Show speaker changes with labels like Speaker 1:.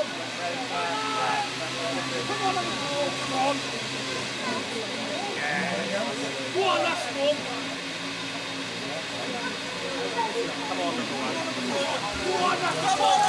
Speaker 1: One last one. Come on, everyone. One last one.